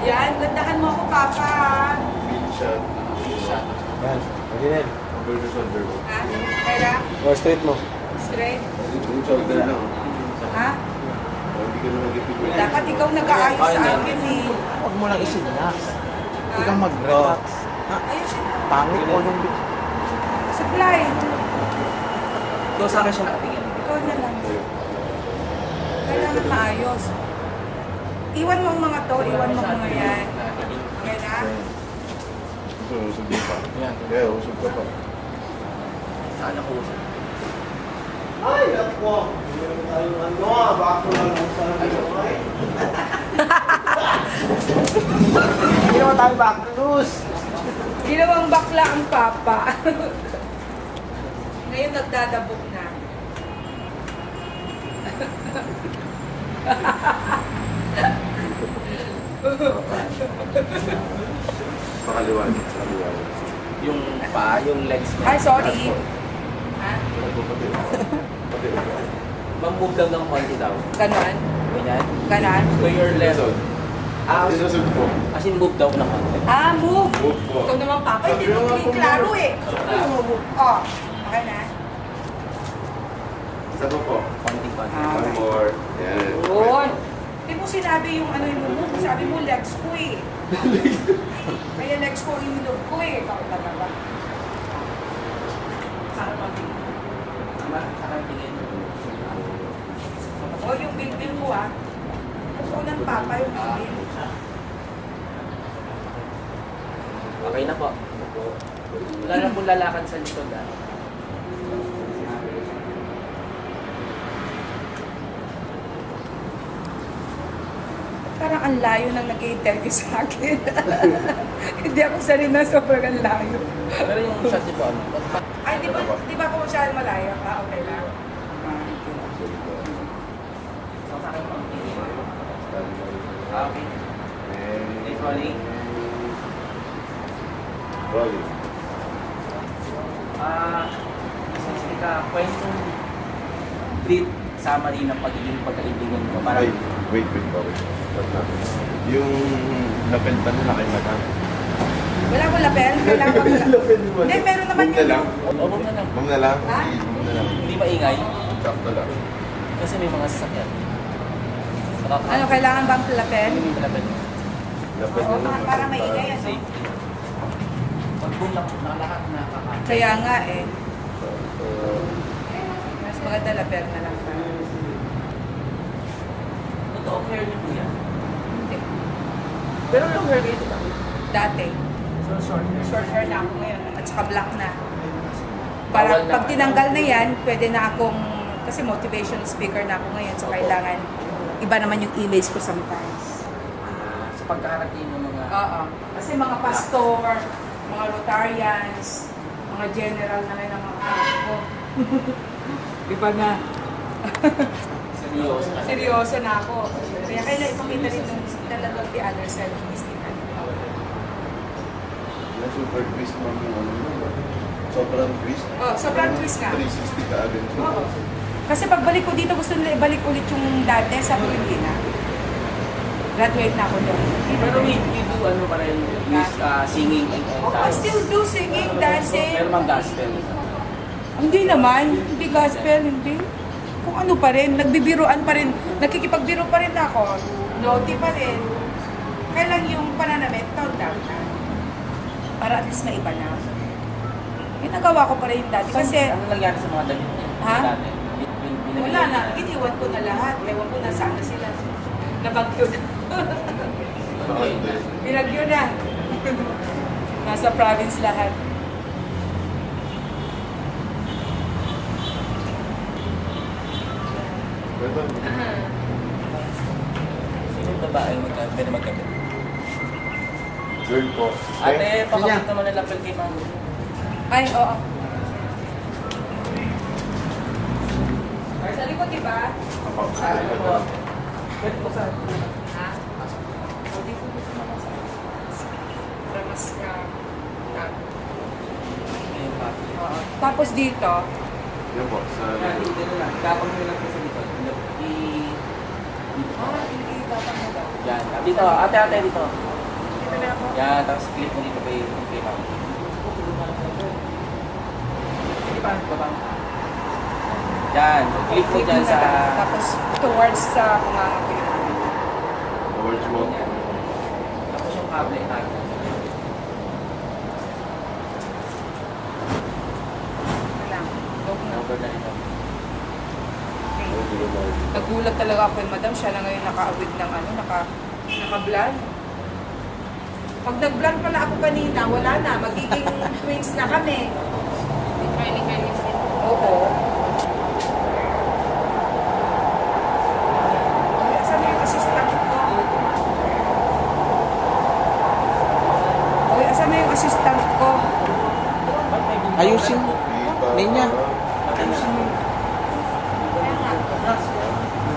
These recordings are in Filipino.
Yan, gandahan mo ako, Papa. Shot. Shot. Yan. Pwede na yan. Burger shoulder mo. Ha? Kaya? O, straight mo. Straight? Yung shoulder lang. Ha? Oh. Dapat ikaw nag-aayos sa akin eh. Huwag mo lang isinlax. Ikaw mag-relax. Ha? Ayusin mo. Pangit ko yung Supply. Ito sa akin siya nakatingin. Ikaw na lang. Kailangan maayos. Iwan mo ang mga to, iwan mo ang mga yan. Okay na? So, usog ka pa. Yan. Yeah, usog ka pa. Saan ako usap? Ay, ako. Meron tayong ano, ah, bako lang ang sa ay. Hindi naman tayo back loose. Ginawang bakla ang papa. Ngayon nagdadabog na. Pakaliwanag. Pakaliwanag. Yung pa, yung legs mo. Ay, sorry. Ha? Mag-move lang ng konti daw. Ganon? Ganyan. Ganon? To your left. Ah, nasog po. as in move daw ng konti. Ah, move. Move po. Ikaw naman, Papa, hindi mo hindi klaro eh. Oh, okay na. Isa pa po. Konti-konti. Ah. One more. Yan. Yun. Hindi mo sinabi yung ano yung move. Sabi mo legs ko eh. Kaya legs ko move ko eh. Ikaw talaga. Konti? Tama, saan tingin? O yung bilbil ko ah. Gusto ko ng Papa yung bilbil. Okay na po. Wala na po lalakad sa likod ah. Parang ang layo nang nag-interview sa akin. Hindi ako sanay na sobrang ang layo. Pero yung shot niyo po ano? Ay, di ba, di ba ako masyadong malayo? Ah, okay lang. Ah, okay. Okay, rolling. Rolling. Ah, isang ka, kwentong brief summary ng pagiging pagkaibigan ko. Parang, wait, wait. Stop na. Yung lapel pa nila kay madam. Wala ko lapel? Kailangan ko lapel. Hindi, meron naman na yun. lang. o, huwag na lang. Huwag na lang. Ha? Huwag na lang. Hindi maingay. Sakto lang. Kasi may mga sasakyan. Ano, kailangan bang lapel? Lapel. Lapel Oo, na lang. para maingay yan. Safety. Pag boom lang, nakalahat na kakain. Kaya nga eh. Mas maganda lapel na lang. Totoo, hair po yan. Hindi. Pero yung hair kayo, diba? Dati. So, short hair. Short hair na ako ngayon. At saka black na. Para pag ba? tinanggal na yan, pwede na akong, kasi motivation speaker na ako ngayon. So kailangan, iba naman yung image ko sometimes. Ah, sa pagkaharap din ng mga... Oo. Kasi mga pastor, mga Rotarians, mga general na rin ang mga anak ko. Iba na. Seryoso na. Seryoso na ako. Kaya kailangan ipakita rin yung talagang the other side of Mystic. na super twist mo yung ano mo. Sobrang twist. Oh, sobrang twist nga. 360 ka agad. Oo. Kasi pagbalik ko dito, gusto nila ibalik ulit yung dati sa Pilipinas. Graduate na ako doon. Pero we, we do ano pa rin, is uh, singing and Oh, I still do singing, dancing. Pero mang gospel. Hindi naman. Hindi gospel, hindi. Kung ano pa rin, nagbibiruan pa rin. Nakikipagbiro pa rin ako. Naughty pa rin. Kaya lang yung pananamit, toned down na. Para at least na iba na. Ginagawa ko pa rin yung dati. Kasi ano nangyari sa mga damit niya? Ha? Wala na. Iniwan ko na lahat. Ewan ko na sana sila. Nabagyo na. Binagyo na. Nasa province lahat. Sino babae magka, pwede magkabit? Girl po. Ate, pakabit naman ng lapel kay mama. Ay, oo. Sa likod, di ba? Apo. Ano po? Pwede po sa... Ha? O, di ko gusto naman sa Para mas ka... Oo. Tapos dito, Yan po. Sa Yan, dito na lang. Nyo lang po sa likod. Dito. Yan. Dito, ate, ate, dito. Yan, tapos clip mo dito kay kay ma'am. Sige pa, baba. Yan, clip mo dyan sa... Tapos towards sa mga Towards mo. Tapos yung cable natin. lang. Number na ito. Nagulat talaga ako kay madam. Siya na ngayon naka-awig ng ano, naka, naka-blonde. Pag nag-blonde pala ako kanina, wala na. Magiging twins na kami. Oo. Ay, Asan na yung assistant ko? Uy, asan na yung assistant ko? Ayusin mo. Linya. Ayusin mo.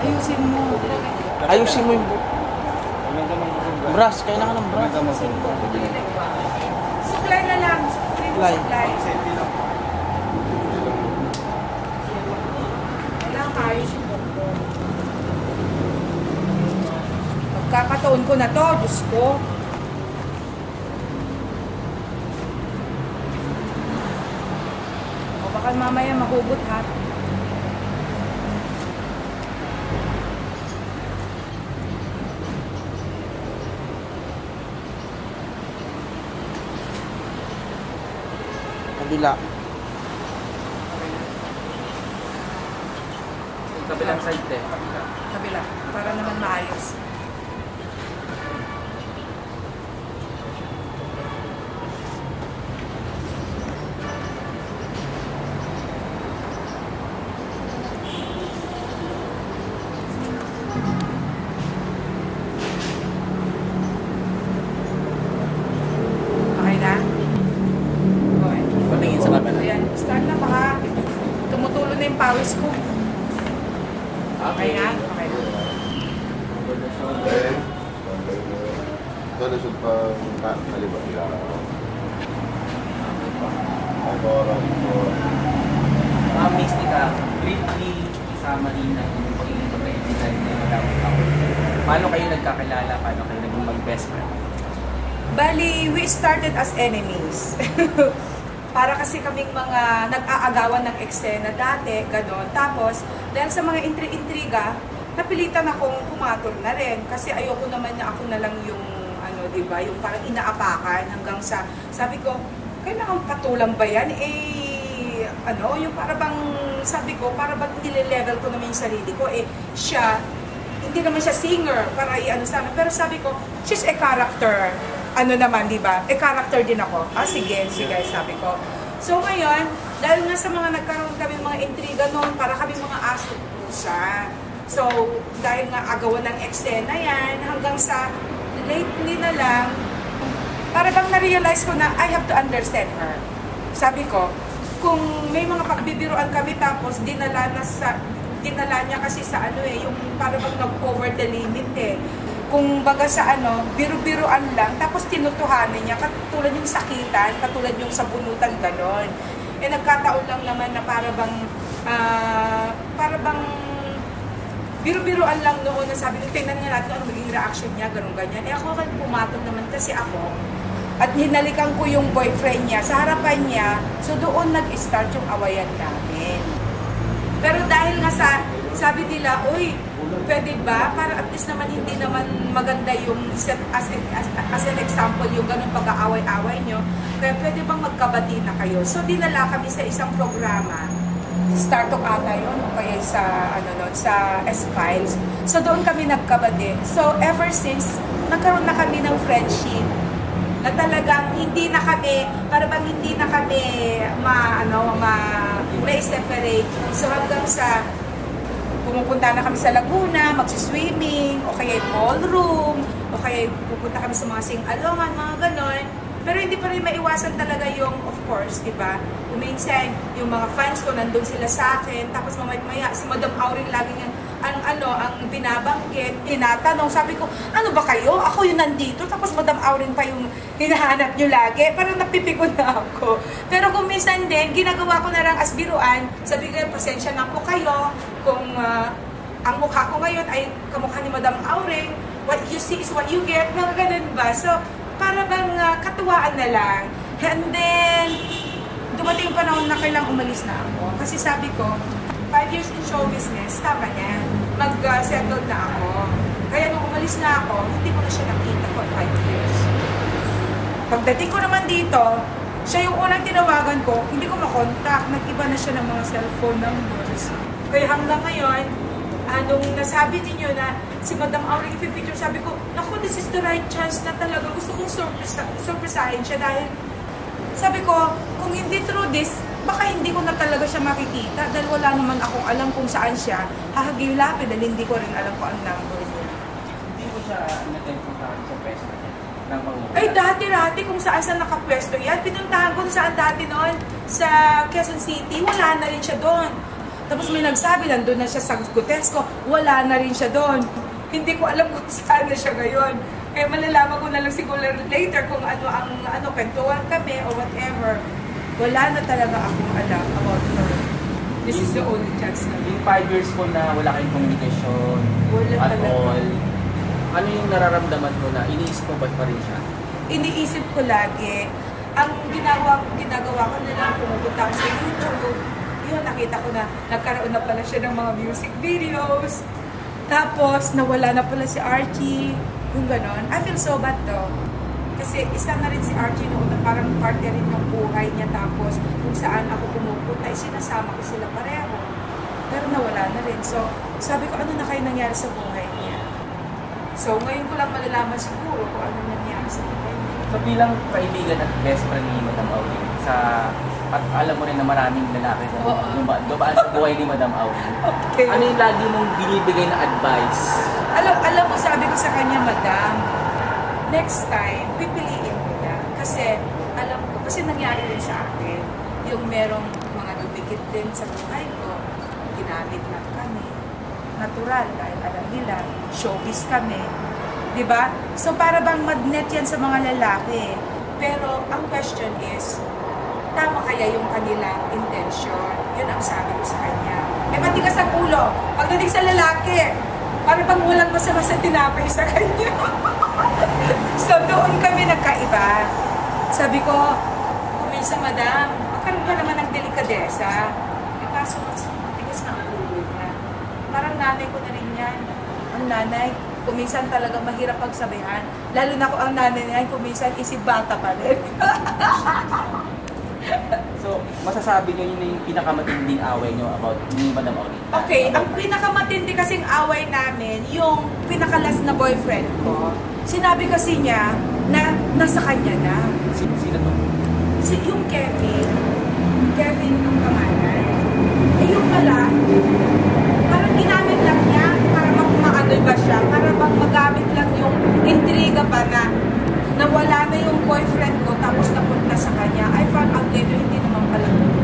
Ayusin mo. Ayusin mo yung bu- brush. Kailangan ng brush. Supply na lang. Supply. Kailangan maayos yung buhok ko. Magkakataon ko na to, Diyos ko. O baka mamaya mahugot ha. Kabila. Kabilang side eh. Kabila. Para naman maayos. Yung pawis ko. Okay na? Okay na. Na siya pa kaliwa. Ako, ako. Ma'am Mystica, briefly summary ng inyong pagiging pagkaibigan ni Madam Pao. Paano kayo nagkakilala? Paano kayo naging mag-best friend? Bali, we started as enemies. Para kasi kaming mga nag-aagawan ng eksena dati, ganon. Tapos, dahil sa mga intri-intriga, napilitan akong pumatol na rin. Kasi ayoko naman na ako na lang yung, ano, di ba, yung parang inaapakan hanggang sa, sabi ko, kailangan patulang ba yan? Eh, ano, yung para bang, sabi ko, para bang nile-level ko naman yung sarili ko, eh, siya, hindi naman siya singer para i-ano sa amin. Pero sabi ko, she's a character. Ano naman, di ba? A character din ako. Ah, sige, sige, sabi ko. So ngayon, dahil nga sa mga nagkaroon kami mga intriga noon, para kami mga aso pusa. So, dahil nga agawan ng eksena yan, hanggang sa lately na lang, para bang na-realize ko na I have to understand her. Sabi ko, kung may mga pagbibiruan kami tapos dinala na sa dinala niya kasi sa ano eh, yung para bang nag-over the limit eh. Kung baga sa ano, biru-biruan lang, tapos tinutuhanan niya, katulad yung sakitan, katulad yung sabunutan, ganon. Eh nagkataon lang naman na para bang, ah, para bang biru-biruan lang noon na sabi ko, tingnan nga natin ano magiging reaction niya, ganun ganyan. Eh ako kan pumatod naman kasi ako, at hinalikan ko yung boyfriend niya sa harapan niya, so doon nag-start yung awayan namin. Pero dahil nga sa, sabi nila, uy, pwede ba? Para at least naman hindi naman maganda yung set as, as, as an example yung ganun pag-aaway-away nyo. Kaya pwede bang magkabati na kayo? So dinala kami sa isang programa. Start Talk ata yun, o kaya sa, ano nun, sa S-Files. So doon kami nagkabati. So ever since, nagkaroon na kami ng friendship na talagang hindi na kami, para bang hindi na kami ma, ano, ma, ma-separate. So hanggang sa pumupunta na kami sa Laguna, magsiswimming, o kaya ballroom, o kaya pupunta kami sa mga sing-alongan, mga ganon. Pero hindi pa rin maiwasan talaga yung, of course, di ba? Minsan, yung mga fans ko nandun sila sa akin, tapos mamaya si Madam Auring lagi nga, ang ano, ang binabanggit, tinatanong, sabi ko, ano ba kayo? Ako yung nandito, tapos Madam Auring pa yung hinahanap nyo lagi. Parang napipikon na ako. Pero kung minsan din, ginagawa ko na lang as biruan, sabi ko, pasensya na po kayo kung ah, ang mukha ko ngayon ay kamukha ni Madam Auring, what you see is what you get, mga ganun ba? So, para bang ah, katuwaan na lang. And then, dumating yung panahon na kailang umalis na ako. Kasi sabi ko, five years in show business, tama na. Mag-settle na ako. Kaya nung umalis na ako, hindi ko na siya nakita for five years. Pagdating ko naman dito, siya yung unang tinawagan ko, hindi ko makontak. Nag-iba na siya ng mga cellphone numbers. Kaya hanggang ngayon, anong nasabi ninyo na si Madam Auring i-feature, sabi ko, naku, this is the right chance na talaga. Gusto kong surprise, surprisahin siya dahil sabi ko, kung hindi through this, baka hindi ko na talaga siya makikita dahil wala naman akong alam kung saan siya hahagilapin dahil hindi ko rin alam kung ang number niya. Hindi ko siya nag-encounter sa pwesto niya. Ay, dati-dati kung saan saan nakapwesto yan. Pinuntahan ko saan dati noon sa Quezon City. Wala na rin siya doon. Tapos may nagsabi, nandun na siya sa Gutesco. Wala na rin siya doon. Hindi ko alam kung saan na siya ngayon. Kaya malalaman ko na lang siguro later kung ano ang ano, kwentuhan kami or whatever. Wala na talaga akong alam about her. This is the only chance na Yung five years po na wala kayong communication Wala at talaga. all, ano yung nararamdaman mo na iniisip mo ba pa rin siya? iniisip ko lagi, ang ginagawa, ginagawa ko na lang, pumupunta ako sa YouTube, yun, nakita ko na nagkaroon na pala siya ng mga music videos. Tapos, nawala na pala si Archie. Yung ganon. I feel so bad though. Kasi isa na rin si Archie noon na parang parte rin ng buhay niya. Tapos, kung saan ako pumupunta, eh, sinasama ko sila pareho. Pero nawala na rin. So, sabi ko, ano na kayo nangyari sa buhay niya? So, ngayon ko lang malalaman siguro kung ano nangyari sa buhay niya. So bilang kaibigan at best friend ni Madam Auling, sa at alam mo rin na maraming lalaki na Oo. luma, dumaan sa buhay ni Madam Auling. Okay. Ano yung lagi mong binibigay na advice? Alam, alam mo, sabi ko sa kanya, madam, next time, pipiliin na. Kasi, alam ko, kasi nangyari rin sa akin, yung merong mga dupikit din sa buhay ko, ginamit lang kami. Natural, dahil alam nila, showbiz kami. ba? So, para bang magnet yan sa mga lalaki. Pero, ang question is, tama kaya yung kanilang intention? Yun ang sabi ko sa kanya. Eh, matigas ang ulo. Pagdating sa lalaki, para bang walang masama sa tinapay sa kanya. so, doon kami nagkaiba. Sabi ko, kuminsan, madam, magkaroon ka naman ng delikadesa. Eh, kaso, matigas na ang ulo niya. Parang nanay ko na rin yan. Ang nanay, kuminsan talaga mahirap pagsabihan. Lalo na kung ang nanay niya, kuminsan isip bata pa rin. So, masasabi niyo yun na yung pinakamatinding away niyo about ni Madam Auling? Okay, ang pinakamatindi kasing away namin, yung pinakalas na boyfriend ko, sinabi kasi niya na nasa kanya na. Sino, sino to? Si yung Kevin, Kevin yung pangalan. Eh yung pala, parang ginamit lang niya para mag maano ba siya, para bang magamit lang yung intriga pa na nawala na yung boyfriend ko tapos napunta sa kanya. I found out later, hindi naman pala totoo.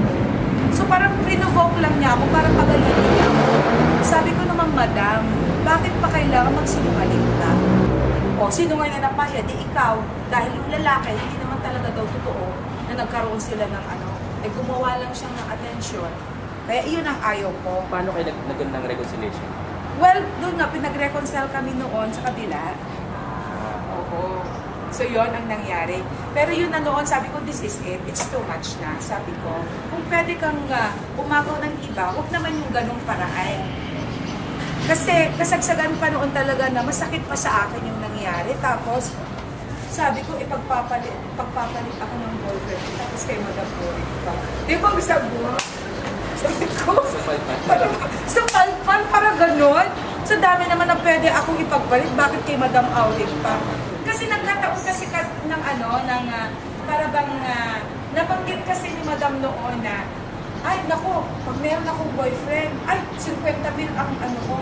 So parang prinovoke lang niya ako para pagalitin niya ako. Sabi ko naman, madam, bakit pa kailangan magsinungaling ka? O, sinungaling na napaya, di ikaw. Dahil yung lalaki, hindi naman talaga daw totoo na nagkaroon sila ng ano. Eh, gumawa lang siya ng attention. Kaya iyon ang ayaw ko. Paano kayo nag nagkaroon ng reconciliation? Well, doon nga, pinag-reconcile kami noon sa kabila. Oo. So, yon ang nangyari. Pero yun na noon, sabi ko, this is it. It's too much na. Sabi ko, kung pwede kang uh, umagaw ng iba, huwag naman yung ganong paraan. Kasi kasagsagan pa noon talaga na masakit pa sa akin yung nangyari. Tapos, sabi ko, ipagpapalit, pagpapalit ako ng boyfriend. Tapos kay Madam Boy pa. Di ba sabi mo? Sabi ko, So, palpat. parang, sa palpan, parang ganon. Sa dami naman na pwede akong ipagpalit, bakit kay Madam Auling pa? Kasi nagkataon kasi ka, ng ano, ng uh, para bang uh, nabanggit kasi ni Madam noon na ay, nako, pag meron akong boyfriend, ay, 50 mil ang ano ko.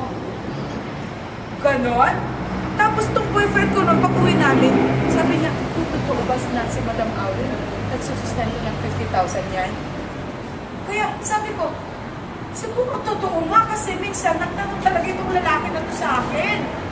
Ganon? Tapos tong boyfriend ko noon, pag uwi namin, sabi niya, "Kung totoo ba na si Madam Auling, nagsusustento ng 50,000 yan? Kaya sabi ko, siguro totoo nga kasi minsan nagtanong talaga itong lalaki na to sa akin.